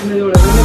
कितने जोड़े